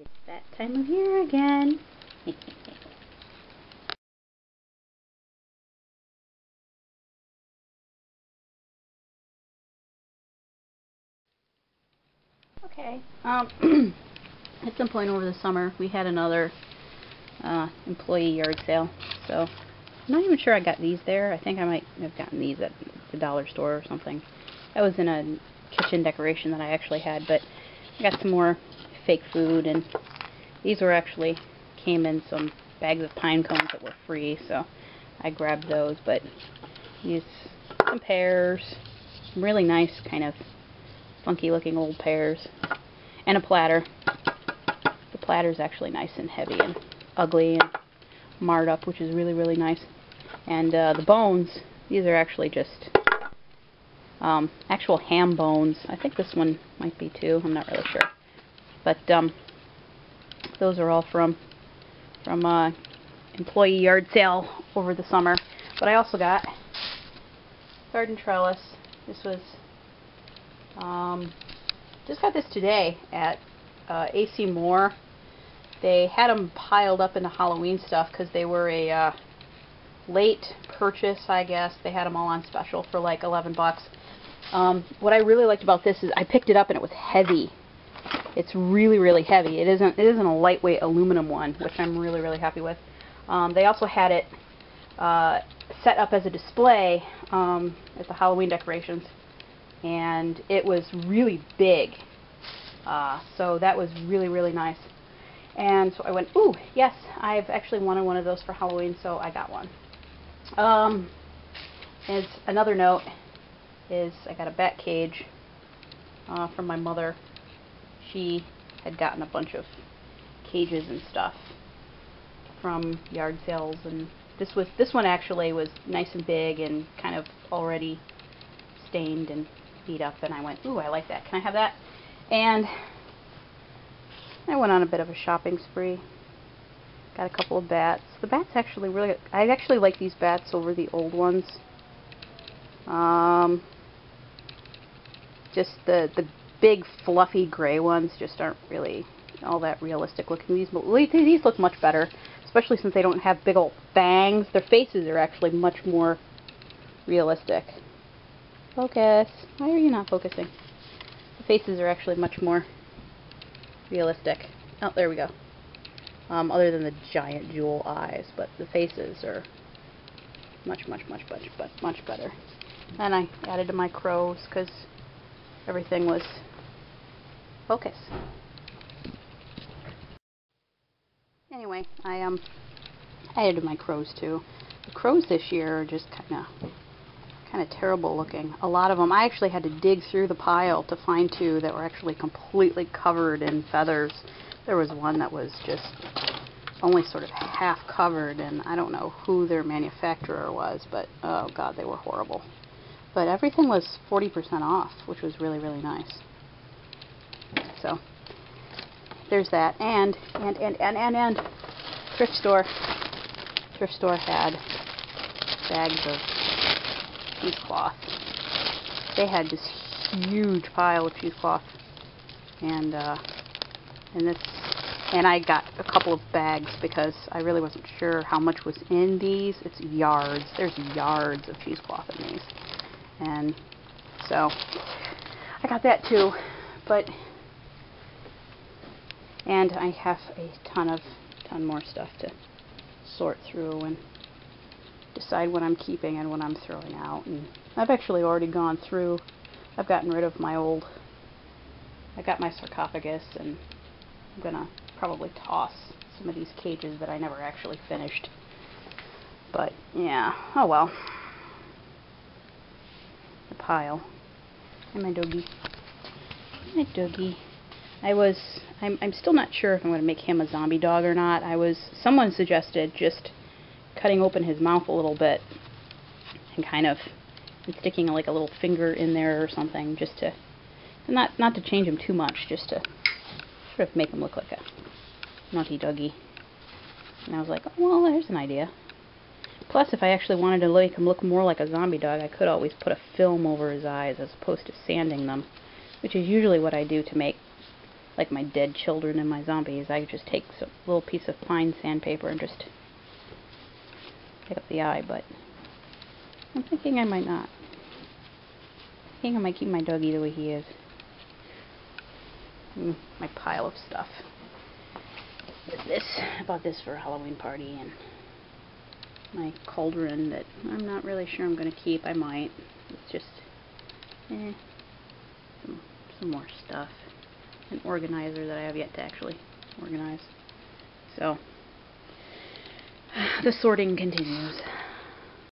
It's that time of year again. okay, um, at some point over the summer we had another uh, employee yard sale, so I'm not even sure I got these there. I think I might have gotten these at the dollar store or something. That was in a kitchen decoration that I actually had, but I got some more fake food, and these were actually came in some bags of pine cones that were free, so I grabbed those. But these some pears, some really nice kind of funky looking old pears, and a platter. The platter is actually nice and heavy and ugly and marred up, which is really really nice. And uh, the bones, these are actually just um, actual ham bones. I think this one might be too. I'm not really sure. But um, those are all from from uh, employee yard sale over the summer. But I also got garden trellis. This was um, just got this today at uh, AC Moore. They had them piled up into Halloween stuff because they were a uh, late purchase, I guess. They had them all on special for like 11 bucks. Um, what I really liked about this is I picked it up and it was heavy. It's really, really heavy. It isn't, it isn't a lightweight aluminum one, which I'm really, really happy with. Um, they also had it uh, set up as a display um, at the Halloween decorations, and it was really big. Uh, so that was really, really nice. And so I went, ooh, yes, I've actually wanted one of those for Halloween, so I got one. Um, as another note is I got a bat cage uh, from my mother she had gotten a bunch of cages and stuff from yard sales and this was this one actually was nice and big and kind of already stained and beat up and I went ooh I like that. Can I have that? And I went on a bit of a shopping spree. Got a couple of bats. The bats actually really I actually like these bats over the old ones. Um, just the the big fluffy gray ones just aren't really all that realistic looking. These these look much better, especially since they don't have big old fangs. Their faces are actually much more realistic. Focus. Why are you not focusing? The faces are actually much more realistic. Oh, there we go. Um, other than the giant jewel eyes, but the faces are much, much, much, much, much better. And I added to my crows because everything was focus. Anyway, I um added my crows too. The crows this year are just kind of kind of terrible looking. A lot of them, I actually had to dig through the pile to find two that were actually completely covered in feathers. There was one that was just only sort of half covered, and I don't know who their manufacturer was, but oh god, they were horrible. But everything was 40% off, which was really, really nice. So there's that. And, and, and, and, and, and, thrift store. Thrift store had bags of cheesecloth. They had this huge pile of cheesecloth. And, uh, and this, and I got a couple of bags because I really wasn't sure how much was in these. It's yards. There's yards of cheesecloth in these. And so I got that too. But and I have a ton of ton more stuff to sort through and decide what I'm keeping and what I'm throwing out. And I've actually already gone through I've gotten rid of my old I got my sarcophagus and I'm gonna probably toss some of these cages that I never actually finished. But yeah oh well. The pile. And my doggy? My doggy I was, I'm, I'm still not sure if I'm going to make him a zombie dog or not. I was, someone suggested just cutting open his mouth a little bit and kind of sticking like a little finger in there or something just to, not, not to change him too much, just to sort of make him look like a naughty doggy. And I was like, oh, well, there's an idea. Plus, if I actually wanted to make him look more like a zombie dog, I could always put a film over his eyes as opposed to sanding them, which is usually what I do to make like my dead children and my zombies, I just take a little piece of fine sandpaper and just pick up the eye, but I'm thinking I might not. I think I might keep my doggy the way he is. Mm, my pile of stuff. With this, I bought this for a Halloween party, and my cauldron that I'm not really sure I'm going to keep. I might. It's just, eh, some, some more stuff. An organizer that I have yet to actually organize. So, the sorting continues.